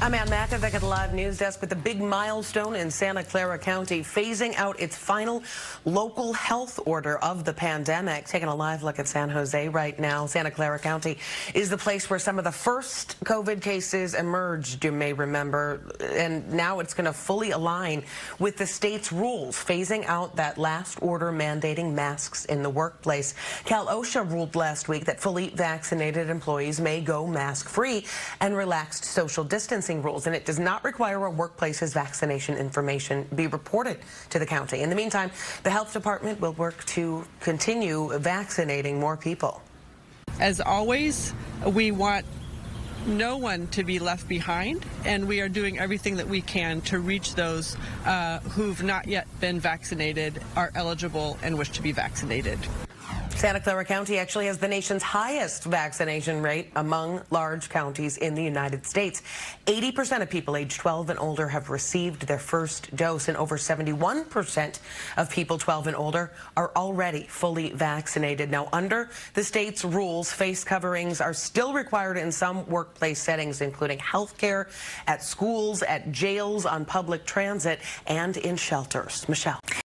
I'm Anne Makovec at the Live News Desk with the big milestone in Santa Clara County, phasing out its final local health order of the pandemic. Taking a live look at San Jose right now. Santa Clara County is the place where some of the first COVID cases emerged, you may remember. And now it's going to fully align with the state's rules, phasing out that last order mandating masks in the workplace. Cal OSHA ruled last week that fully vaccinated employees may go mask free and relaxed social distancing distancing rules, and it does not require a workplace's vaccination information be reported to the county. In the meantime, the health department will work to continue vaccinating more people. As always, we want no one to be left behind, and we are doing everything that we can to reach those uh, who've not yet been vaccinated, are eligible, and wish to be vaccinated. Santa Clara County actually has the nation's highest vaccination rate among large counties in the United States. 80% of people age 12 and older have received their first dose, and over 71% of people 12 and older are already fully vaccinated. Now, under the state's rules, face coverings are still required in some workplace settings, including healthcare, at schools, at jails, on public transit, and in shelters. Michelle.